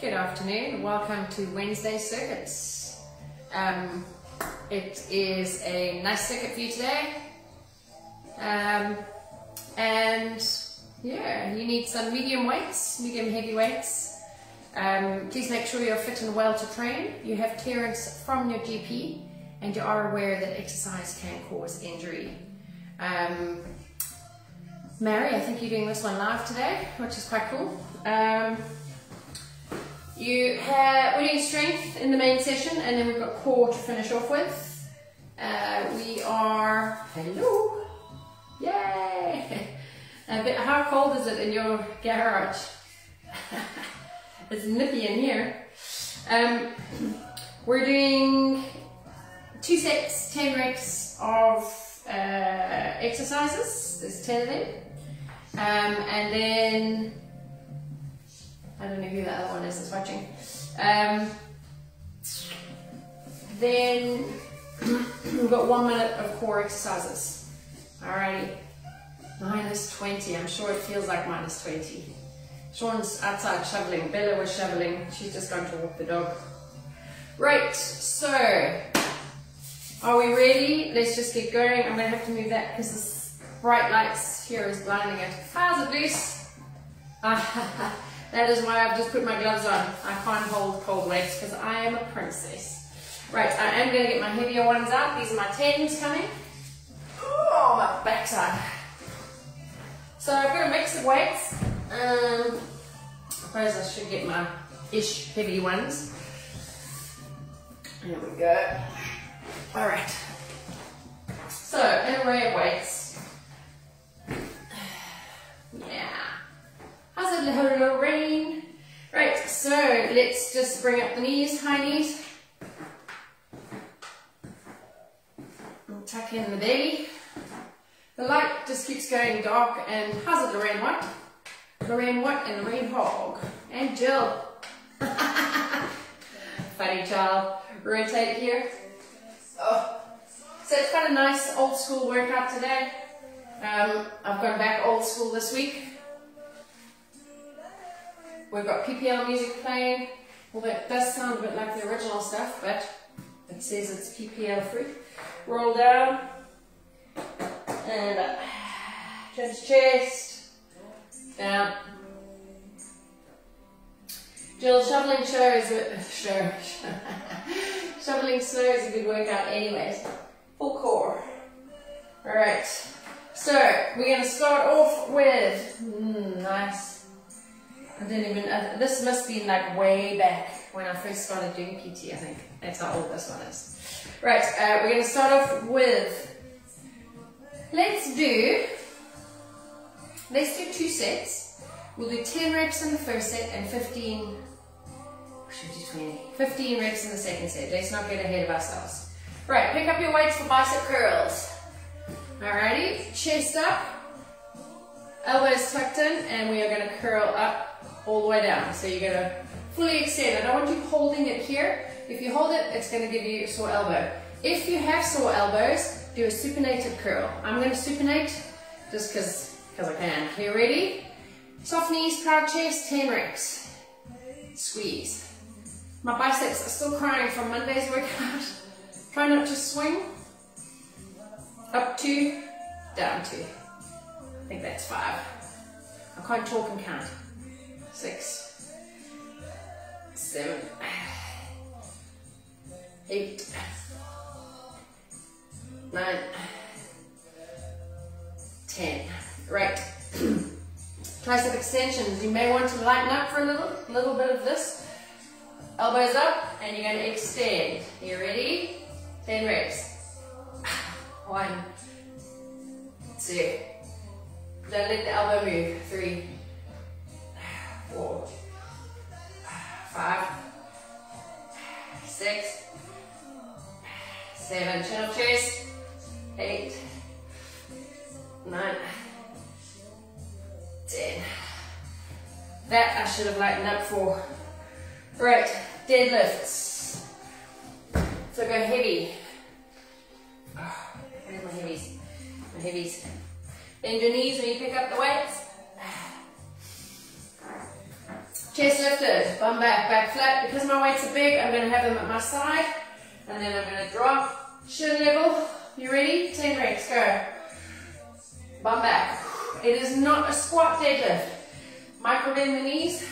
Good afternoon. Welcome to Wednesday Circuits. Um, it is a nice circuit for you today. Um, and yeah, you need some medium weights, medium heavy weights. Um, please make sure you're fit and well to train. You have clearance from your GP and you are aware that exercise can cause injury. Um, Mary, I think you're doing this one live today, which is quite cool. You have, we're doing strength in the main session and then we've got core to finish off with. Uh, we are, hello, yay! But how cold is it in your garage? it's nippy in here. Um, we're doing two sets, 10 reps of uh, exercises. There's 10 of them. Um, and then, I don't know who the other one is that's watching. Um, then we've got one minute of core exercises. Alrighty. Minus 20. I'm sure it feels like minus 20. Sean's outside shoveling. Bella was shoveling. She's just going to walk the dog. Right, so are we ready? Let's just get going. I'm going to have to move that because this bright lights here is blinding it. How's it loose? that is why I've just put my gloves on. I can't hold cold weights because I am a princess. Right, I am going to get my heavier ones out. These are my 10s coming. Oh, my backside. So I've got a mix of weights. Um, I suppose I should get my ish heavy ones. There we go. All right. So, an array of weights. Yeah. How's it, rain? Right, so let's just bring up the knees, high knees. And tuck in the belly. The light just keeps going dark and how's it Lorraine White? Lorraine White and Lorraine Hogg. And Jill. Funny child. Rotate here. Oh. So it's quite a nice old school workout today. Um, I've gone back old school this week. We've got PPL music playing, well that does sound a bit like the original stuff, but it says it's PPL free. Roll down, and up. Chest, chest, down. Jill, shoveling show is a, shoveling snow is a good workout anyways. Full core. Alright, so we're going to start off with, mm, nice. I didn't even, uh, this must be like way back when I first started doing PT, I think. That's how old this one is. Right, uh, we're going to start off with, let's do, let's do two sets. We'll do 10 reps in the first set and 15 should do 20. 15 reps in the second set. Let's not get ahead of ourselves. Right, pick up your weights for bicep curls. Alrighty, chest up, elbows tucked in, and we are going to curl up all the way down. So you're to fully extend. I don't want you holding it here. If you hold it, it's to give you a sore elbow. If you have sore elbows, do a supinated curl. I'm to supinate just because I can. You ready? Soft knees, proud chest, 10 reps. Squeeze. My biceps are still crying from Monday's workout. Try not to swing. Up two, down two. I think that's five. I can't talk and count. Six, seven, eight, nine, ten. Right. Tricep extensions. You may want to lighten up for a little, little bit of this. Elbows up, and you're going to extend. You ready? 10 reps. One, two. Don't let the elbow move. Three, four, five, six, seven. Chin up chest. Eight, nine, ten. That I should have lightened up for. Right, deadlifts. So go heavy. Oh, where's my heavies? My heavies. Bend your knees when you pick up the weights. Chest lifted, bum back, back flat. Because my weights are big, I'm going to have them at my side. And then I'm going to drop, shin level. You ready? 10 reps, go. Bum back. It is not a squat deadlift. Micro bend the knees.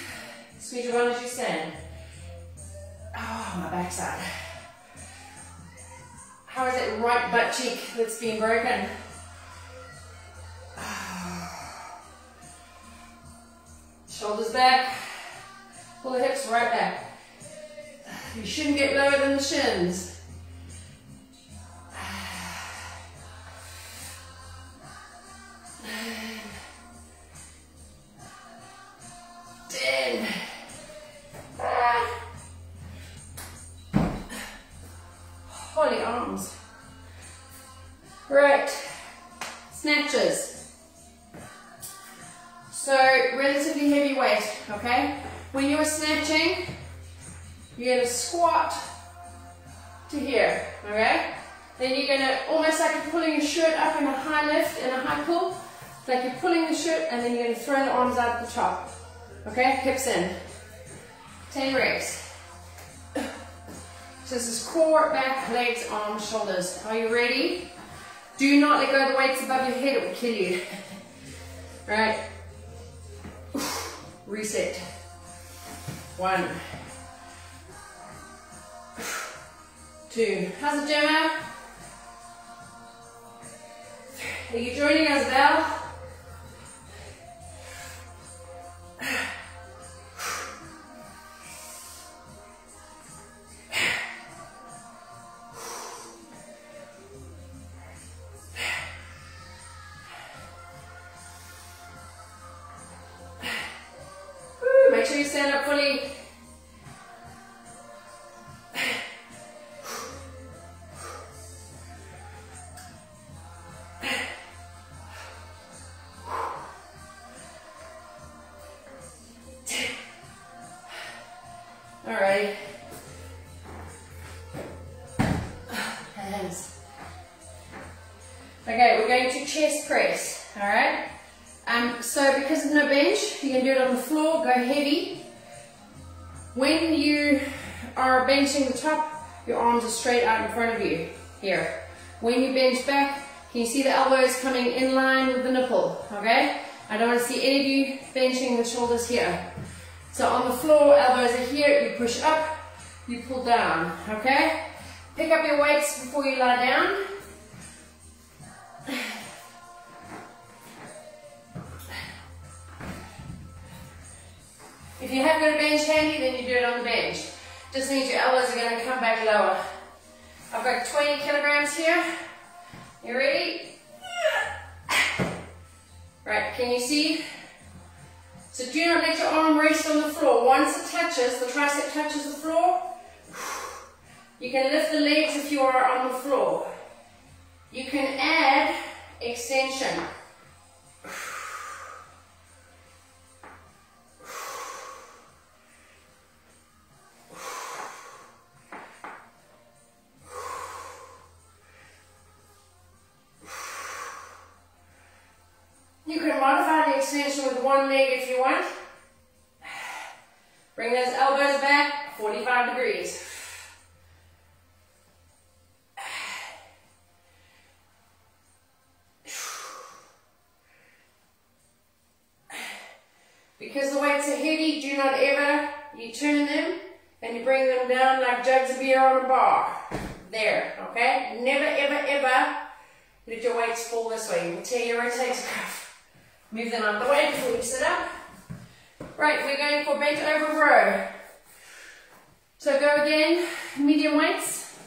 Squeeze your as you stand. Oh, my backside. How is it right butt cheek that's been broken? Ah. Shoulders back. Pull the hips right back. You shouldn't get lower than the shins. Ten. Holy arms. Right. Snatches. So, relatively heavy weight, okay? When you're snatching, you're to squat to here, okay? Then you're going to, almost like you're pulling your shirt up in a high lift, in a high pull. Like you're pulling the shirt and then you're to throw the arms out the top. Okay, hips in. 10 reps. So this is core, back, legs, arms, shoulders. Are you ready? Do not let go of the weights above your head, it will kill you. right? Reset. One. Two. How's it, Gemma? Are you joining us, Val? Can you see the elbows coming in line with the nipple, okay? I don't want to see any of you benching the shoulders here. So on the floor, elbows are here, you push up, you pull down, okay? Pick up your weights before you lie down. If you have got a bench handy, then you do it on the bench. Just means your elbows are going to come back lower. I've got 20 kilograms here. You ready? Right, can you see? So do not let your arm rest on the floor. Once it touches, the tricep touches the floor, you can lift the legs if you are on the floor. You can add extension. Let your weights fall this way. You will tear your rotator cuff. Move them out of the way before you sit up. Right, we're going for bent over row. So go again, medium weights.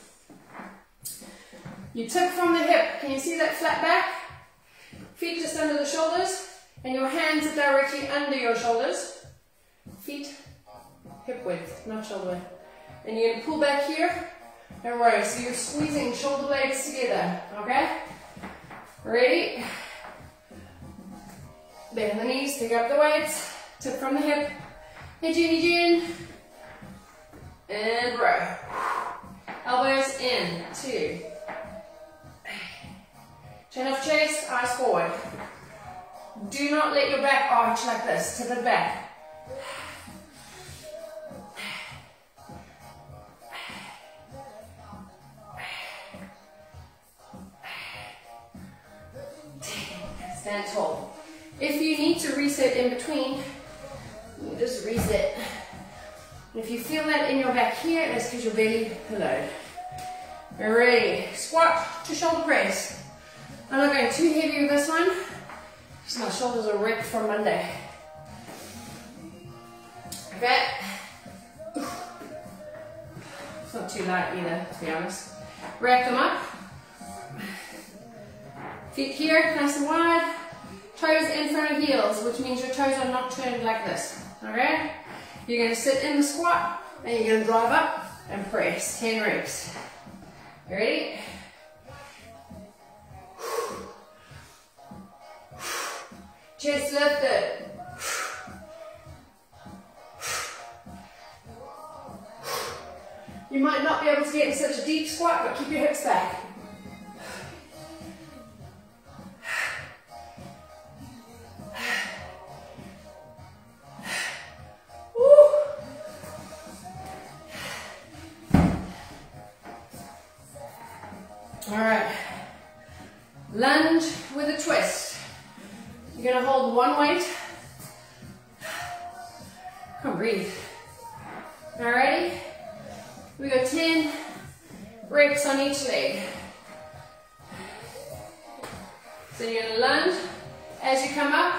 You tip from the hip. Can you see that flat back? Feet just under the shoulders. And your hands are directly under your shoulders. Feet, hip width, not shoulder width. And you're going to pull back here row. So you're squeezing shoulder blades together, okay? Ready? Bend the knees, pick up the weights, tip from the hip, hit chin, chin, and row. Elbows in, two. Chin off chest, eyes forward. Do not let your back arch like this, tip it back. Stand tall. If you need to reset in between, you just reset. And if you feel that in your back here, that's because your belly pillowed. Ready, squat to shoulder press. I'm not going too heavy with this one, because my shoulders are wrecked from Monday. Okay. It's not too light either, to be honest. Rack them up. Feet here, nice and wide. Toes in front of heels, which means your toes are not turned like this. Okay? You're going to sit in the squat, and you're to drive up and press. 10 reps. You Ready? Chest lifted. You might not be able to get in such a deep squat, but keep your hips back. All right. Lunge with a twist. You're gonna hold one weight. Come breathe. Alrighty? We go 10 reps on each leg. So you're gonna lunge. As you come up,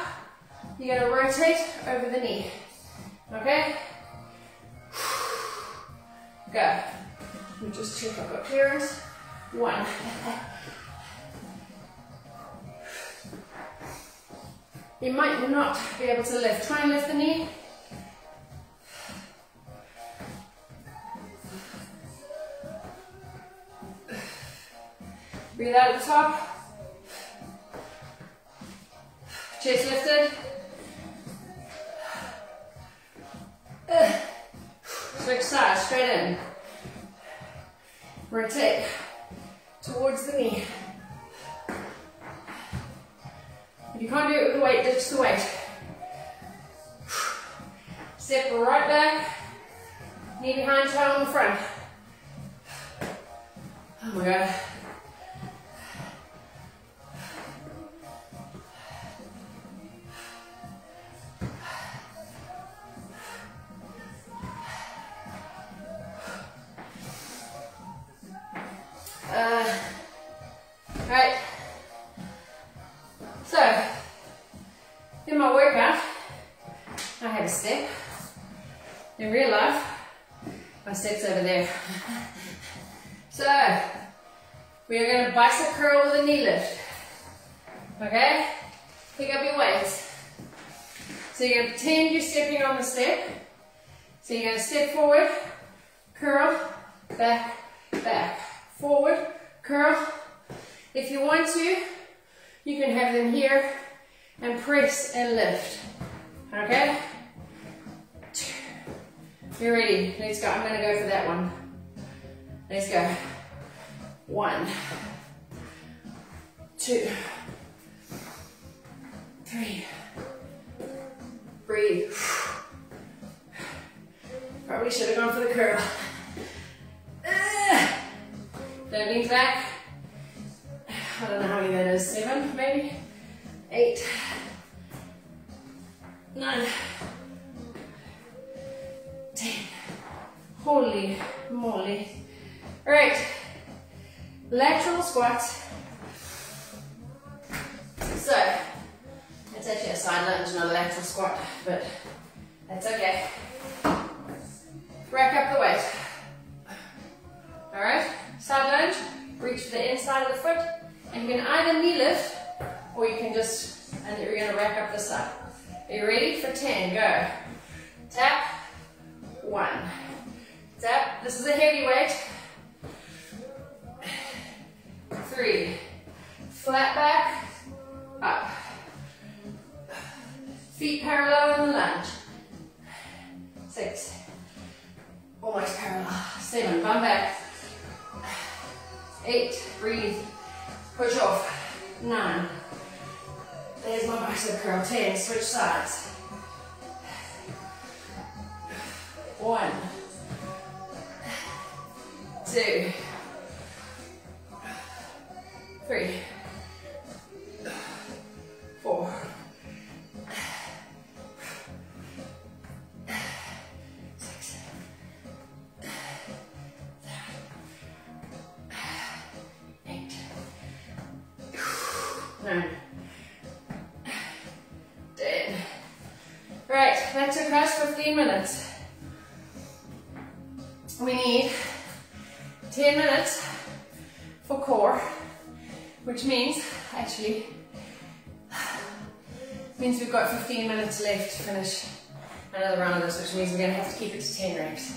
you're gonna rotate over the knee. Okay? Go. Let me just check I've got clearance. One. You might not be able to lift. Try and lift the knee. Breathe out at the top. Chest lifted. Switch sides, straight in. Rotate towards the knee. If you can't do it with the weight, ditch the weight. Step right back, knee behind, toe on the front. Oh my god. Step. In real life, my step's over there. so, we are going to bicep curl with a knee lift. Okay? Pick up your weights. So you're going to pretend you're stepping on the step. So you're going to step forward, curl, back, back forward, curl. If you want to, you can have them here and press and lift. Okay? You're ready. Let's go. I'm going to go for that one. Let's go. One, two, three. Breathe. Probably should have gone for the curl. Don't lean back. I don't know how many that is. Seven, maybe? Eight. Nine. Holy moly. Alright. Lateral squats. So, it's actually a side lunge, not a lateral squat, but that's okay. Rack up the weight. Alright, side lunge, reach for the inside of the foot, and you can either knee lift, or you can just, and you're gonna rack up the side. Are you ready for 10? Go. Tap, one. Tap, this is a heavy weight. Three. Flat back, up. Feet parallel the lunge. Six. Almost parallel. Seven, bum back. Eight, breathe. Push off. Nine. There's my bicep curl. Ten, switch sides. One, two, three, four, six, seven, eight, nine, ten. Right, let's rest 15 minutes. We need 10 minutes for core, which means, actually, means we've got 15 minutes left to finish another round of this, which means we're going to have to keep it to 10 reps.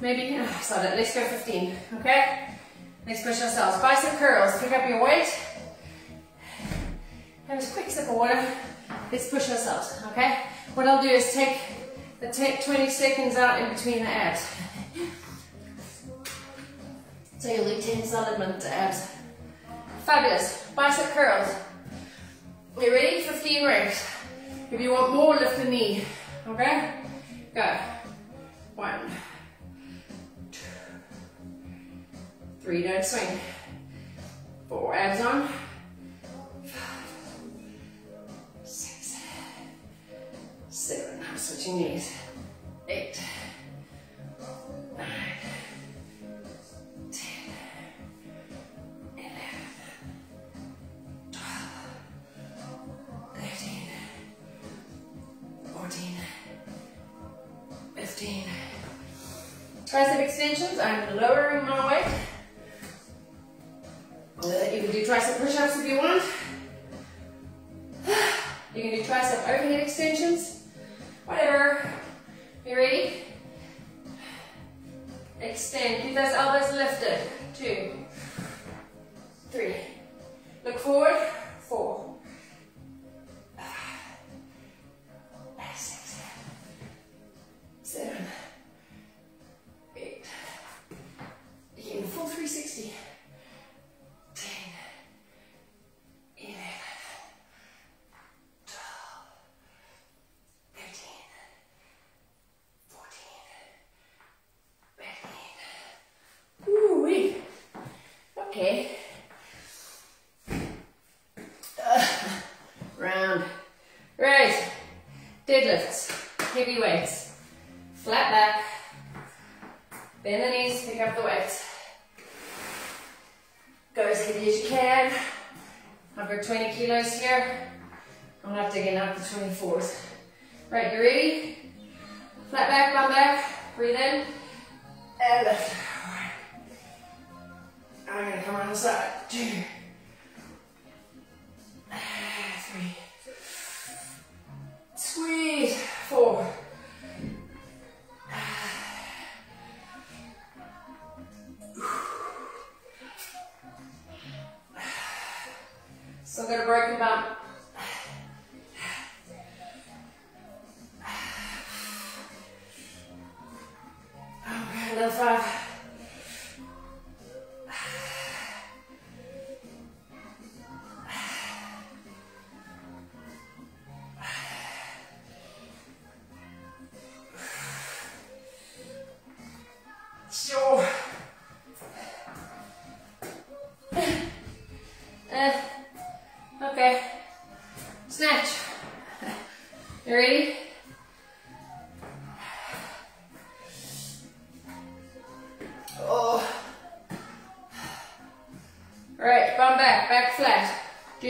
Maybe, oh, so let's go 15, okay? Let's push ourselves. Bicep curls, pick up your weight. Have a quick sip of water. Let's push ourselves, okay? What I'll do is take take 20 seconds out in between the abs. So you'll do 10 solid minutes abs. Fabulous. Bicep curls. You ready? 15 reps. If you want more, lift the knee. Okay? Go. One. Two. Three, don't swing. Four, abs on. seven, I'm switching knees, eight, nine, ten, eleven, twelve, thirteen, fourteen, fifteen. Tricep extensions, I'm lowering my weight. You can do tricep push-ups if you want. You can do tricep overhead extensions. Whatever. You ready? Extend. Keep those elbows lifted. Two. Three. Look forward. Four. Five. Six. Seven.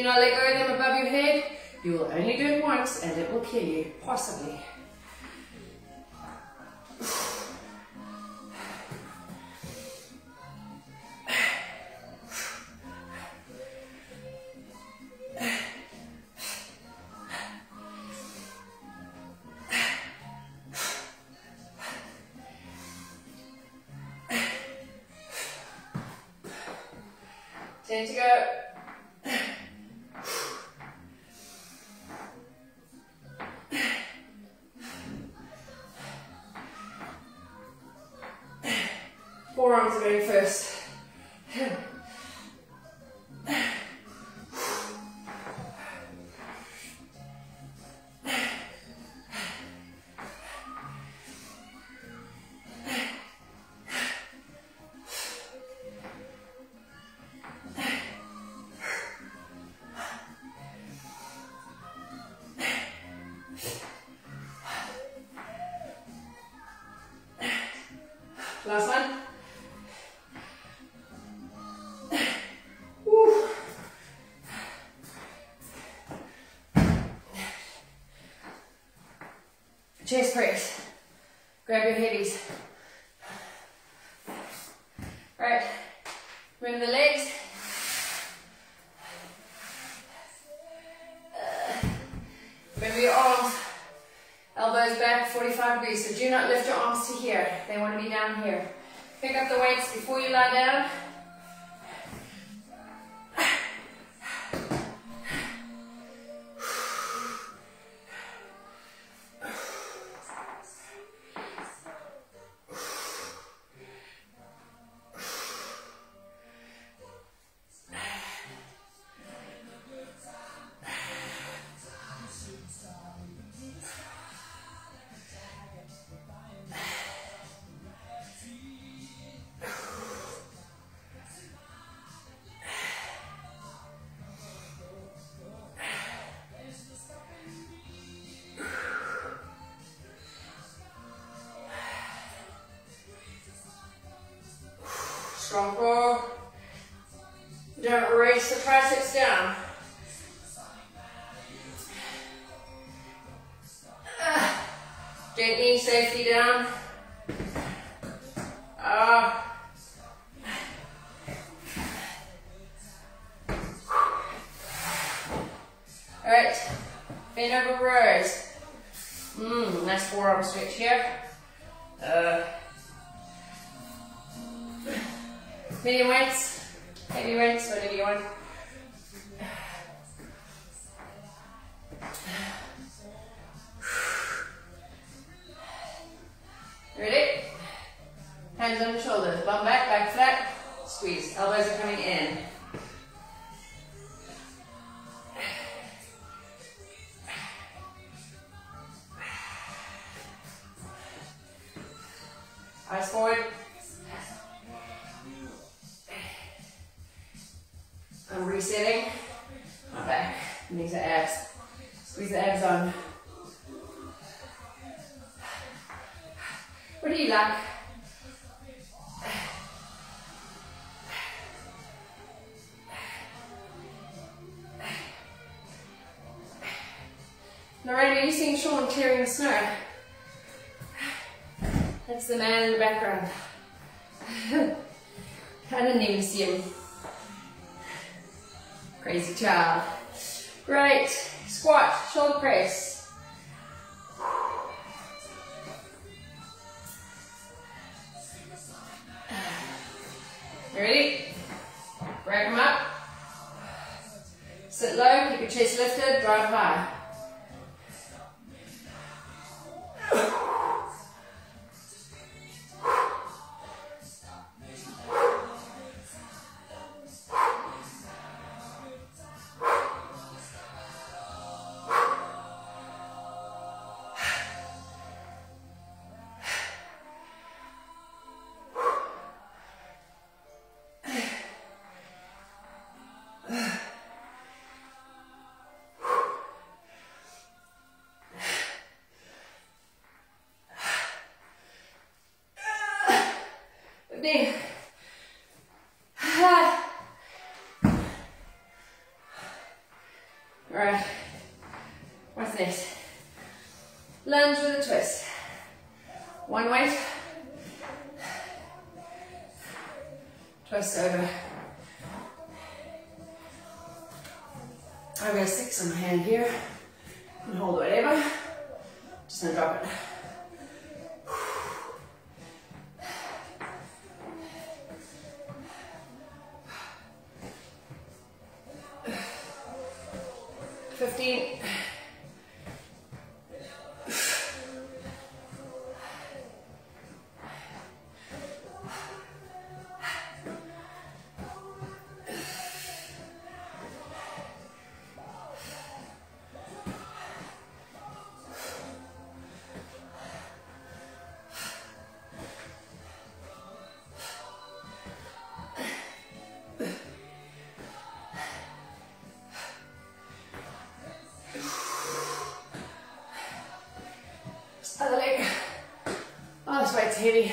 Do not let go of above your head. You will only do it once and it will kill you, possibly. Ten to go. Chest press. Grab your heavies. Right, remove the legs. Uh, remove your arms. Elbows back 45 degrees. So do not lift your arms to here. They want to be down here. Pick up the weights before you lie down. Weights, whatever you. Ready? Hands on the shoulders, bum back, back flat, squeeze. Elbows are coming in. Eyes forward. I'm resetting back. These are abs. Squeeze the abs on. What do you like? Lorraine, are you seeing Sean clearing the snow? That's the man in the background. I didn't even see him. Crazy child. Great. Squat, shoulder press. Ready? Break them up. Sit low, keep your chest lifted, drive high. Heavy.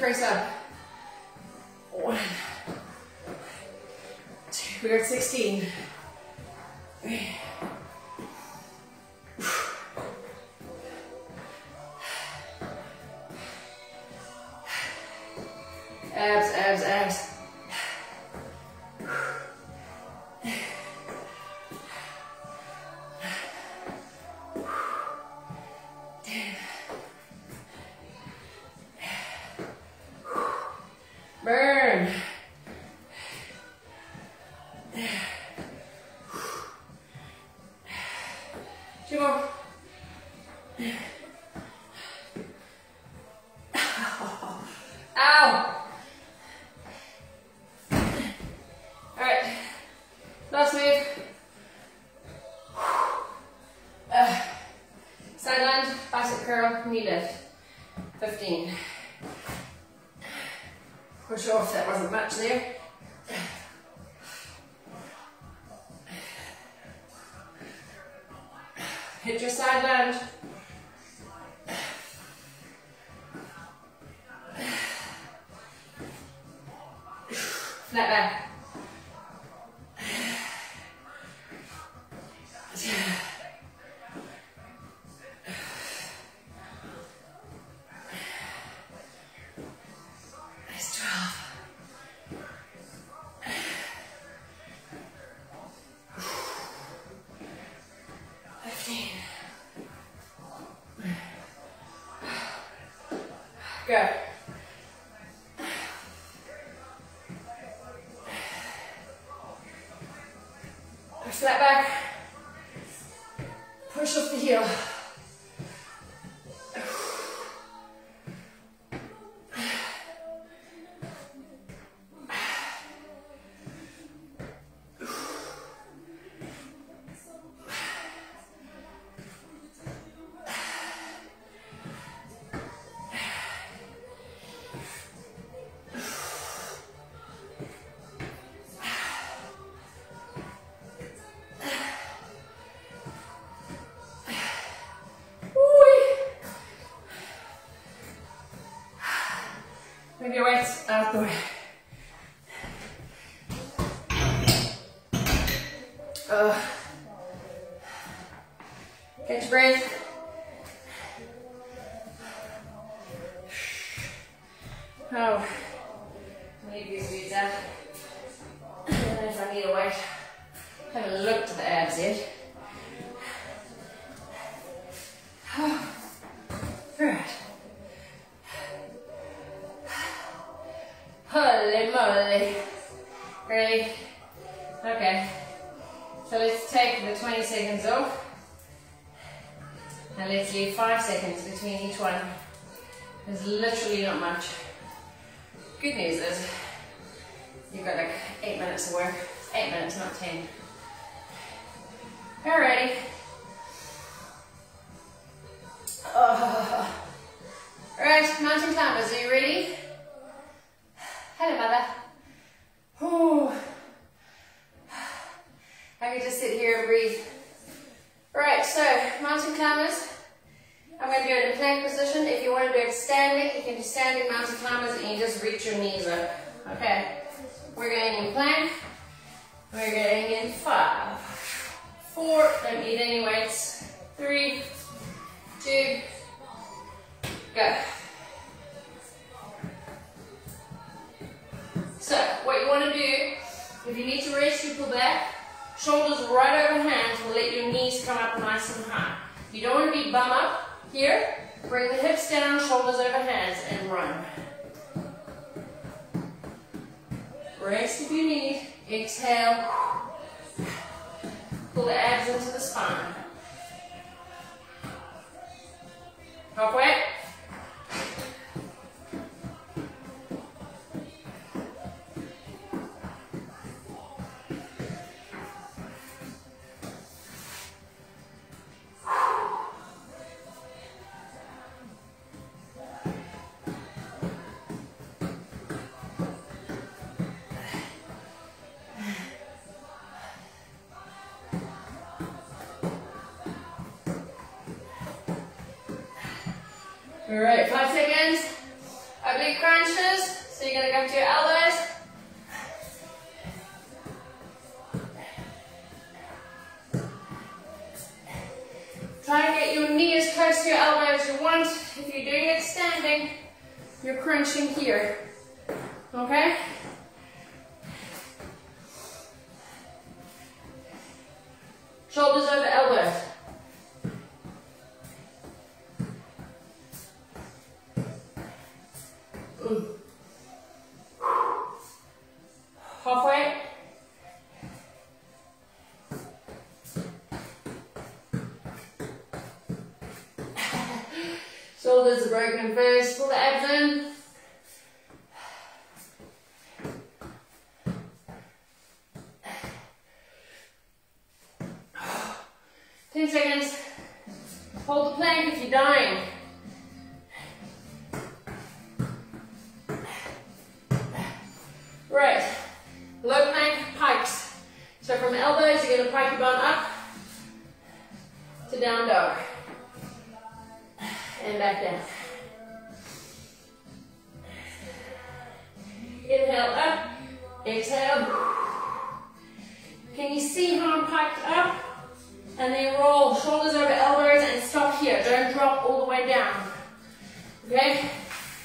knee up. Two more. Go. Move Good news is, you've got like 8 minutes to work. 8 minutes, not 10. Alrighty. Uh, oh. Alright, mountain climbers, are you ready? Hello, mother. Ooh. I can just sit here and breathe. Right, so mountain climbers. I'm going to do it in plank position. If you want to do it standing, you can do standing mountain climbers and you just reach your knees up. Okay, we're going in plank. We're going in five, four, don't need any weights, three, two, go. So, what you want to do, if you need to rest, you pull back. Shoulders right over hands will let your knees come up nice and high. You don't want to be bum up here. Bring the hips down, shoulders over hands, and run. Rest if you need. Exhale. Pull the abs into the spine. Halfway. Five seconds. Oblique crunches. So you're gonna come to your elbows. The abs in. Ten seconds. Hold the plank if you're dying. Right. Low plank pikes. So from elbows, you're going to pike your bum up to down dog. And back down. Inhale up, exhale. Can you see how I'm piked up? And then roll shoulders over elbows and stop here. Don't drop all the way down. Okay?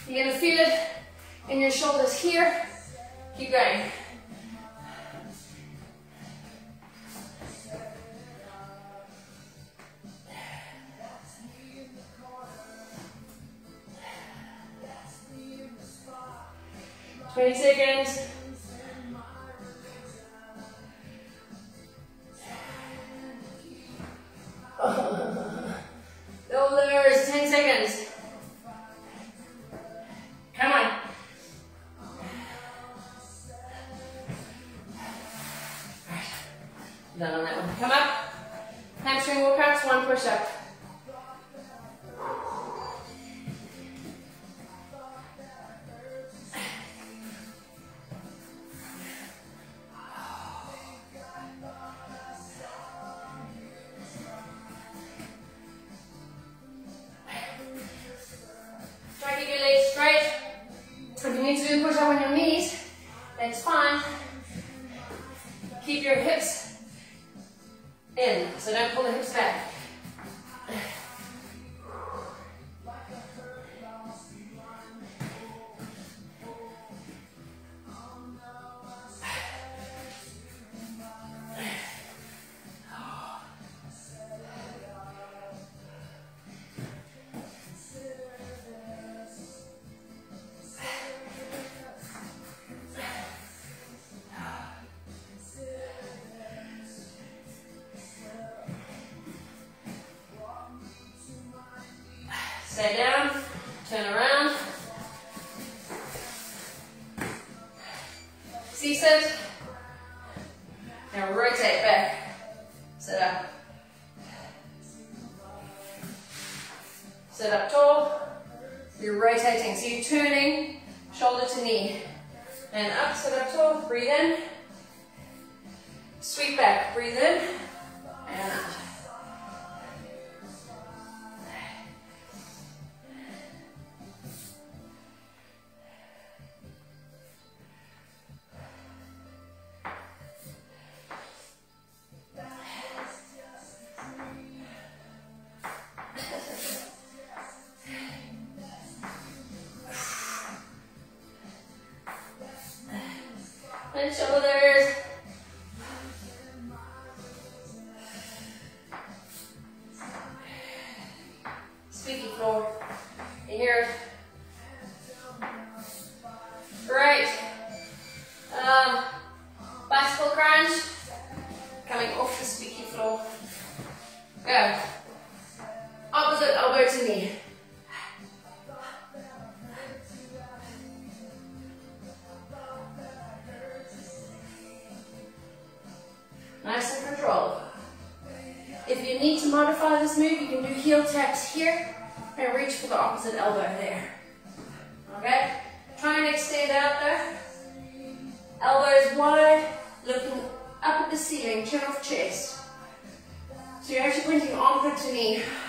You're gonna feel it in your shoulders here. Keep going. Workouts, You're rotating, so you're turning shoulder to knee. And up, sit up tall, breathe in. Sweep back, breathe in. And out. So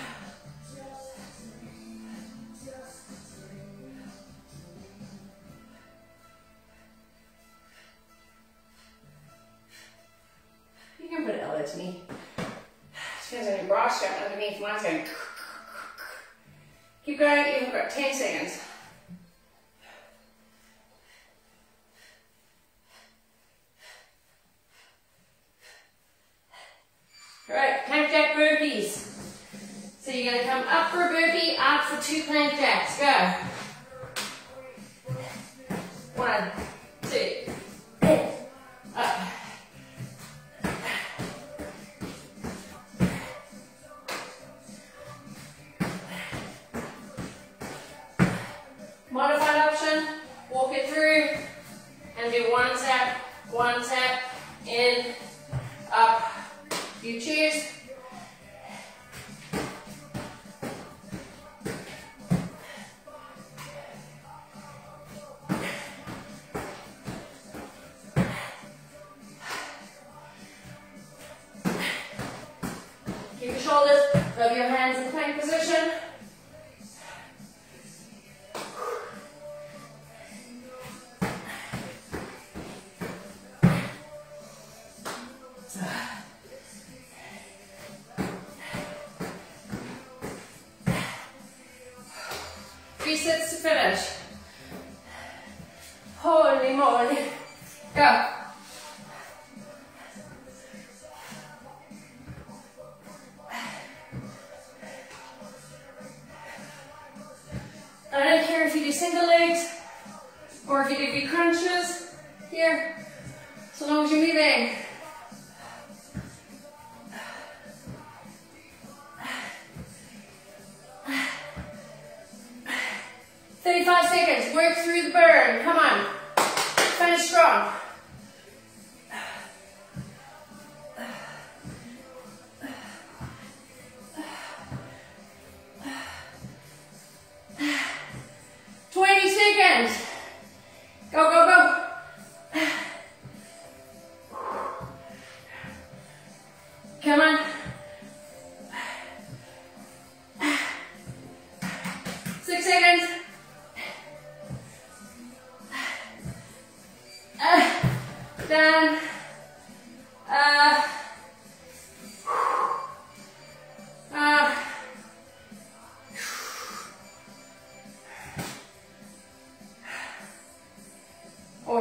your hands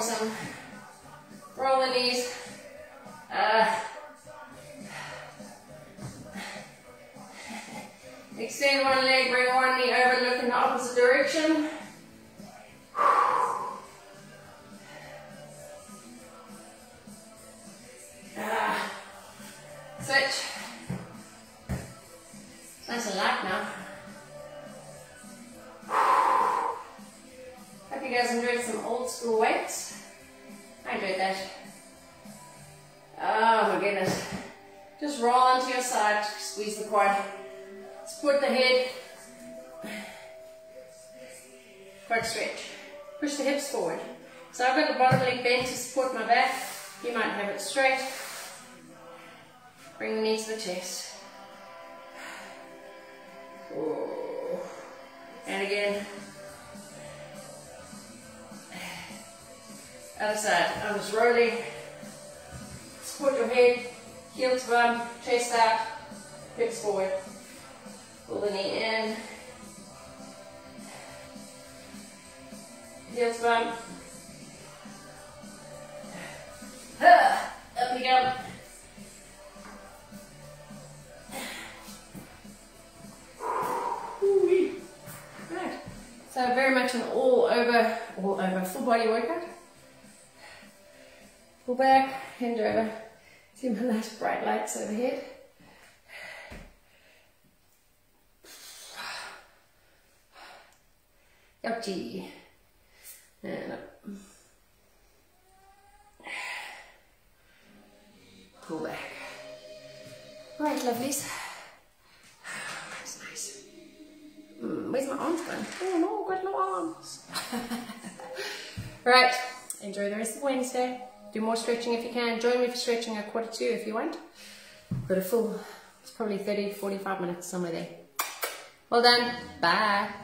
awesome. again. Other side, arms rolling. Support your head, heel to bum, chest out, hips forward. Pull the knee in. Heel to bum. Up and up. Very much an all over, all over, full body workout. Pull back, hand over. See my nice bright lights overhead. Yachty. And up. Pull back. Right, lovelies. arms going, oh no, got no arms. right, enjoy the rest of Wednesday. Do more stretching if you can. Join me for stretching at quarter two if you want. Got a full, it's probably 30, 45 minutes, somewhere there. Well done. Bye.